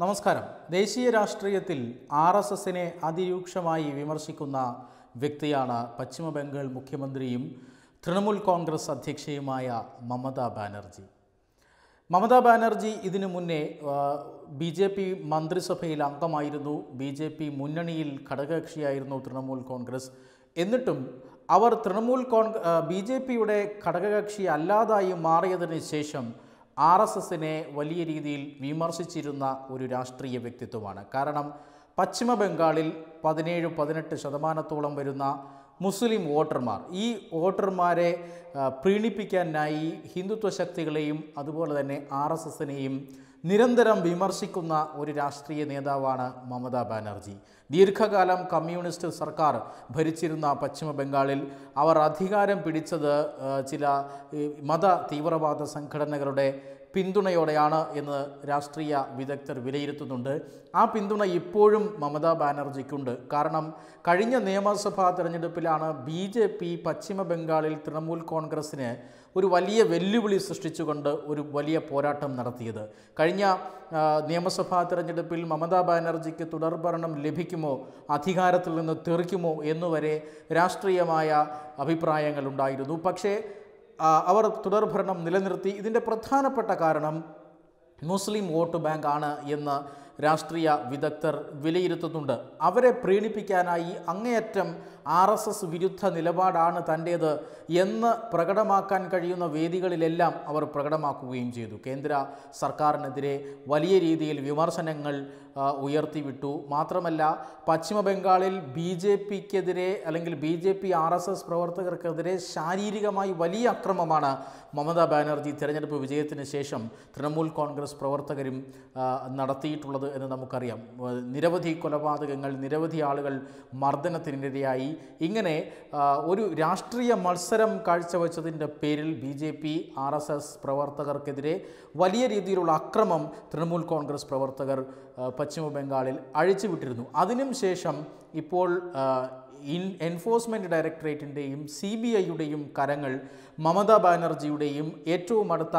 നമസ്കാരം. ദേശീയ രാഷ്ട്രീയത്തിൽ ആർ എസ് എസിനെ അതിരൂക്ഷമായി വിമർശിക്കുന്ന വ്യക്തിയാണ് പശ്ചിമ ബംഗാൾ മുഖ്യമന്ത്രിയും തൃണമൂൽ കോൺഗ്രസ് അധ്യക്ഷയുമായ മമതാ ബാനർജി. മമതാ ബാനർജി ഇതിനു മുന്നേ ബി ജെ പി മന്ത്രിസഭയിൽ അംഗമായിരുന്നു. ബി ജെ പി മുന്നണിയിൽ ഘടകകക്ഷിയായിരുന്നു തൃണമൂൽ കോൺഗ്രസ്. എന്നിട്ടും അവർ തൃണമൂൽ കോൺ ബി ജെ പിയുടെ ഘടകകക്ഷി അല്ലാതായി മാറിയതിന് ശേഷം ആർ എസ് എസിനെ വലിയ രീതിയിൽ വിമർശിച്ചിരുന്ന ഒരു രാഷ്ട്രീയ വ്യക്തിത്വമാണ്. കാരണം പശ്ചിമ ബംഗാളിൽ പതിനേഴ് പതിനെട്ട് ശതമാനത്തോളം വരുന്ന മുസ്ലിം വോട്ടർമാർ ഈ വോട്ടർമാരെ പ്രീണിപ്പിക്കാനായി ഹിന്ദുത്വ ശക്തികളെയും അതുപോലെ തന്നെ ആർ എസ് എസിനെയും നിരന്തരം വിമർശിക്കുന്ന ഒരു രാഷ്ട്രീയ നേതാവാണ് മമതാ ബാനർജി. ദീർഘകാലം കമ്മ്യൂണിസ്റ്റ് സർക്കാർ ഭരിച്ചിരുന്ന പശ്ചിമ ബംഗാളിൽ അവർ അധികാരം പിടിച്ചത് ചില മത തീവ്രവാദ സംഘടനകളുടെ പിന്തുണയോടെയാണ് എന്ന് രാഷ്ട്രീയ വിദഗ്ധർ വിലയിരുത്തുന്നുണ്ട്. ആ പിന്തുണ ഇപ്പോഴും മമതാ ബാനർജിക്കുണ്ട്. കാരണം കഴിഞ്ഞ നിയമസഭാ തെരഞ്ഞെടുപ്പിലാണ് ബി ജെ പി പശ്ചിമ ബംഗാളിൽ തൃണമൂൽ കോൺഗ്രസ്സിന് ഒരു വലിയ വെല്ലുവിളി സൃഷ്ടിച്ചുകൊണ്ട് ഒരു വലിയ പോരാട്ടം നടത്തിയത്. കഴിഞ്ഞ നിയമസഭാ തെരഞ്ഞെടുപ്പിൽ മമതാ ബാനർജിക്ക് തുടർഭരണം ലഭിക്കുമോ അധികാരത്തിൽ നിന്ന് തെറിക്കുമോ എന്നുവരെ രാഷ്ട്രീയമായ അഭിപ്രായങ്ങളുണ്ടായിരുന്നു പക്ഷേ അവർ തുടർഭരണം നിലനിർത്തി. ഇതിന്റെ പ്രധാനപ്പെട്ട കാരണം മുസ്ലിം വോട്ട് ബാങ്ക് ആണ് എന്ന് രാഷ്ട്രീയ വിദഗ്ധർ വിലയിരുത്തുന്നുണ്ട്. അവരെ പ്രീണിപ്പിക്കാനായി അങ്ങേയറ്റം ആർ എസ് എസ് വിരുദ്ധ നിലപാടാണ് തന്റേത് എന്ന് പ്രകടമാക്കാൻ കഴിയുന്ന വേദികളിലെല്ലാം അവർ പ്രകടമാക്കുകയും ചെയ്തു. കേന്ദ്ര സർക്കാരിനെതിരെ വലിയ രീതിയിൽ വിമർശനങ്ങൾ ഉയർത്തിവിട്ടു. മാത്രമല്ല പശ്ചിമ ബംഗാളിൽ ബി ജെ പിക്കെതിരെ അല്ലെങ്കിൽ B J P R S S പ്രവർത്തകർക്കെതിരെ ശാരീരികമായി വലിയ അക്രമമാണ് മമതാ ബാനർജി തിരഞ്ഞെടുപ്പ് വിജയത്തിന് ശേഷം തൃണമൂൽ കോൺഗ്രസ് പ്രവർത്തകരും നടത്തിയിട്ടുള്ളത് എന്ന് നമുക്കറിയാം. നിരവധി കൊലപാതകങ്ങൾ നിരവധി ആളുകൾ മർദ്ദനത്തിനിരയായി. ഇങ്ങനെ ഒരു രാഷ്ട്രീയ മത്സരം കാഴ്ചവെച്ചതിന്റെ പേരിൽ B J P R S S പ്രവർത്തകർക്കെതിരെ വലിയ രീതിയിലുള്ള അക്രമം തൃണമൂൽ കോൺഗ്രസ് പ്രവർത്തകർ പശ്ചിമ ബംഗാളിൽ അഴിച്ചുവിട്ടിരുന്നു. അതിനും ശേഷം ഇപ്പോൾ ഇൻ എൻഫോഴ്സ്മെന്റ് ഡയറക്ടറേറ്റിന്റെയും സി ബി ഐയുടെയും കരങ്ങൾ മമതാ ബാനർജിയുടെയും ഏറ്റവും അടുത്ത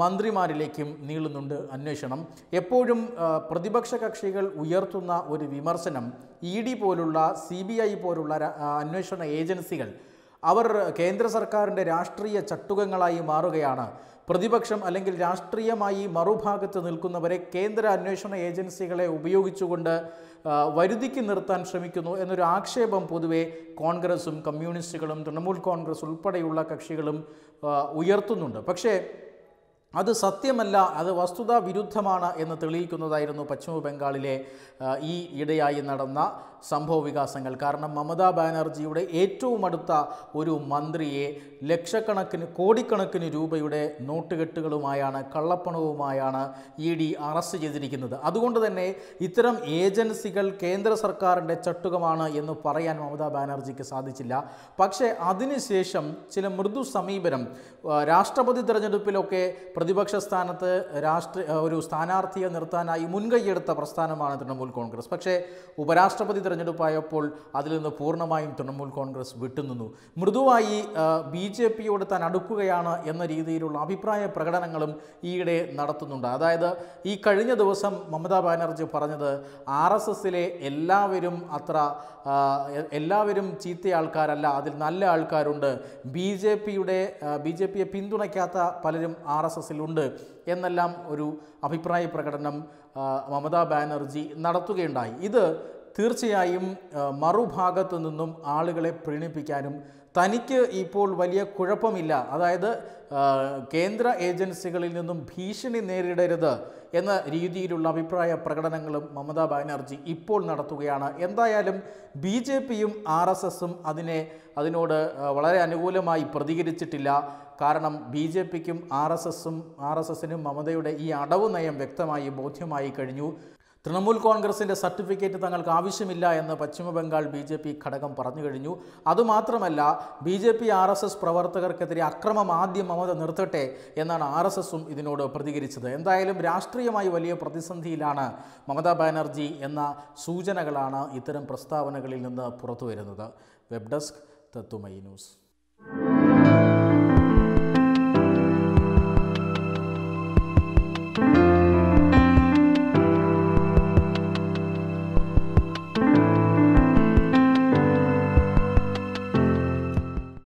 മന്ത്രിമാരിലേക്കും നീളുന്നുണ്ട് അന്വേഷണം. എപ്പോഴും പ്രതിപക്ഷ കക്ഷികൾ ഉയർത്തുന്ന ഒരു വിമർശനം ഇ ഡി പോലുള്ള സി ബി ഐ പോലുള്ള അന്വേഷണ ഏജൻസികൾ അവർ കേന്ദ്ര സർക്കാരിന്റെ രാഷ്ട്രീയ ചട്ടുകങ്ങളായി മാറുകയാണ്. പ്രതിപക്ഷം അല്ലെങ്കിൽ രാഷ്ട്രീയമായി മറുഭാഗത്ത് നിൽക്കുന്നവരെ കേന്ദ്ര അന്വേഷണ ഏജൻസികളെ ഉപയോഗിച്ചുകൊണ്ട് വരുതിക്ക് നിർത്താൻ ശ്രമിക്കുന്നു എന്നൊരു ആക്ഷേപം പൊതുവെ കോൺഗ്രസും കമ്മ്യൂണിസ്റ്റുകളും തൃണമൂൽ കോൺഗ്രസ് ഉൾപ്പെടെയുള്ള കക്ഷികളും ഉയർത്തുന്നുണ്ട്. പക്ഷേ അത് സത്യമല്ല അത് വസ്തുതാ വിരുദ്ധമാണ് എന്ന് തെളിയിക്കുന്നതായിരുന്നു പശ്ചിമ ബംഗാളിലെ ഈ ഇടയായി നടന്ന സംഭവ വികാസങ്ങൾ. കാരണം മമതാ ബാനർജിയുടെ ഏറ്റവും അടുത്ത ഒരു മന്ത്രിയെ ലക്ഷക്കണക്കിന് കോടിക്കണക്കിന് രൂപയുടെ നോട്ടുകെട്ടുകളുമായാണ് കള്ളപ്പണവുമായാണ് ഇ ഡി അറസ്റ്റ് ചെയ്തിരിക്കുന്നത്. അതുകൊണ്ട് തന്നെ ഇത്തരം ഏജൻസികൾ കേന്ദ്ര സർക്കാരിന്റെ ചട്ടുകമാണ് എന്ന് പറയാൻ മമതാ ബാനർജിക്ക് സാധിച്ചില്ല. പക്ഷേ അതിനുശേഷം ചില മൃദു സമീപനം രാഷ്ട്രപതി തെരഞ്ഞെടുപ്പിലൊക്കെ പ്രതിപക്ഷ സ്ഥാനത്ത് രാഷ്ട്ര ഒരു സ്ഥാനാർത്ഥിയെ നിർത്താനായി മുൻകൈയെടുത്ത പ്രസ്ഥാനമാണ് തൃണമൂൽ കോൺഗ്രസ്. പക്ഷേ ഉപരാഷ്ട്രപതി തിരഞ്ഞെടുപ്പായപ്പോൾ അതിൽ നിന്ന് പൂർണമായും തൃണമൂൽ കോൺഗ്രസ് വിട്ടുനിന്നു. മൃദുവായി ബി ജെ പിയോട് താൻ അടുക്കുകയാണ് എന്ന രീതിയിലുള്ള അഭിപ്രായ പ്രകടനങ്ങളും ഈയിടെ നടത്തുന്നുണ്ട്. അതായത് ഈ കഴിഞ്ഞ ദിവസം മമതാ ബാനർജി പറഞ്ഞത് ആർ എസ് എസിലെ എല്ലാവരും അത്ര എല്ലാവരും ചീത്ത ആൾക്കാരല്ല അതിൽ നല്ല ആൾക്കാരുണ്ട്. ബി ജെ പിയുടെ ബി ജെ പിയെ പിന്തുണയ്ക്കാത്ത പലരും ആർ എസ് എസിലുണ്ട് എന്നെല്ലാം ഒരു അഭിപ്രായ പ്രകടനം മമതാ ബാനർജി നടത്തുകയുണ്ടായി. ഇത് തീർച്ചയായും മറുഭാഗത്തു നിന്നും ആളുകളെ പ്രീണിപ്പിക്കാനും തനിക്ക് ഇപ്പോൾ വലിയ കുഴപ്പമില്ല. അതായത് കേന്ദ്ര ഏജൻസികളിൽ നിന്നും ഭീഷണി നേരിടരുത് എന്ന രീതിയിലുള്ള അഭിപ്രായ പ്രകടനങ്ങളും മമതാ ബാനർജി ഇപ്പോൾ നടത്തുകയാണ്. എന്തായാലും ബി ജെ പിയും ആർ എസ് എസും അതിനെ അതിനോട് വളരെ അനുകൂലമായി പ്രതികരിച്ചിട്ടില്ല. കാരണം ബി ജെ പിക്കും ആർ എസ് എസും ആർ എസ് എസിനും മമതയുടെ ഈ അടവ് നയം വ്യക്തമായി ബോധ്യമായി കഴിഞ്ഞു. തൃണമൂൽ കോൺഗ്രസിന്റെ സർട്ടിഫിക്കറ്റ് തങ്ങൾക്ക് ആവശ്യമില്ല എന്ന് പശ്ചിമബംഗാൾ ബി ജെ പി ഘടകം പറഞ്ഞു കഴിഞ്ഞു. അതുമാത്രമല്ല B J P R S S പ്രവർത്തകർക്കെതിരെ അക്രമം ആദ്യം മമത നിർത്തട്ടെ എന്നാണ് ആർ എസ് എസും ഇതിനോട് പ്രതികരിച്ചത്. എന്തായാലും രാഷ്ട്രീയമായി വലിയ പ്രതിസന്ധിയിലാണ് മമതാ ബാനർജി എന്ന സൂചനകളാണ് ഇത്തരം പ്രസ്താവനകളിൽ നിന്ന് പുറത്തു വരുന്നത് വെബ് ഡെസ്ക് തത്തുമൈ ന്യൂസ്.